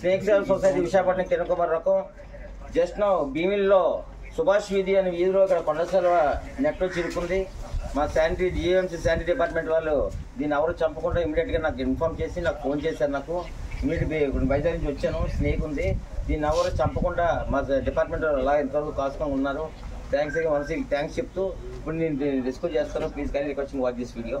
Snake సేవల్ society Visakhapatnam Kiran Kumar రకం. Just no భీమిల్లో Subhash వీధి అనే వీధిలో ఇక్కడ కొండసెలవ నెట్ చిరుకుంది. మా శానిటరీ జిఎంసీ శానిటరీ డిపార్ట్మెంట్ వాళ్ళు దీన్ని ఎవరు చంపకుండా ఇమీడియట్గా నాకు ఇన్ఫార్మ్ చేసి నాకు ఫోన్ చేశారు నాకు. ఇమీడియట్ వైజాగ్ నుంచి వచ్చాను స్నేక్ ఉంది. దీన్ని ఎవరు చంపకుండా మా డిపార్ట్మెంట్ వాళ్ళు అలా ఇంతవరకు కాసుకొని ఉన్నారు. థ్యాంక్స్ వన్స్ థ్యాంక్స్ చెప్తూ ఇప్పుడు నేను డిస్కస్ చేస్తాను. ప్లీజ్ కానీ రిక్వెస్ట్ వాచ్ దిస్ వీడియో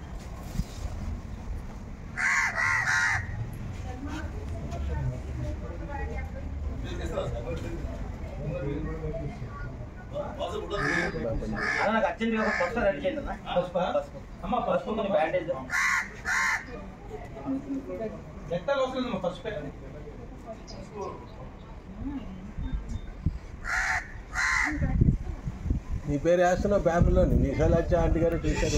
నాకు అర్జెంట్గా ఒక పసుపు రెడీ చేయండి అన్న పసుపు? అమ్మ పసుపు కొంచెం బ్యాండేజ్ నీ పేరు వేస్తున్నావు పేపర్లో నిశాలచ్చ ఆంటీ గారు టీచర్.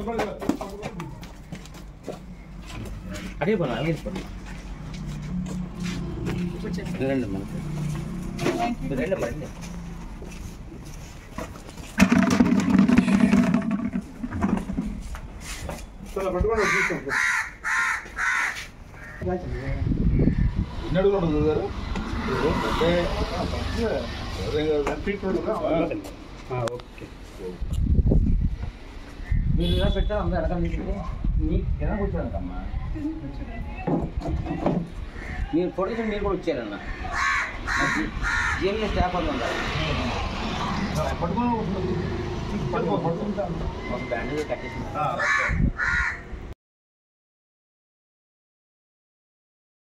పోనా అడిగి పోనా రండి మనకి రండి రండి ఎన్ని అడుగులు ఉంటుంది గారు మీరు ఇలా పెట్టారు అందరూ మీకు మీ కింద కూర్చోడానికమ్మా మీరు ఫోటో మీరు కూడా వచ్చారన్న. జిఎంఏ స్టాఫ్ అని ఉన్నారు ఒక బ్యాండేజ్ కట్టేసింది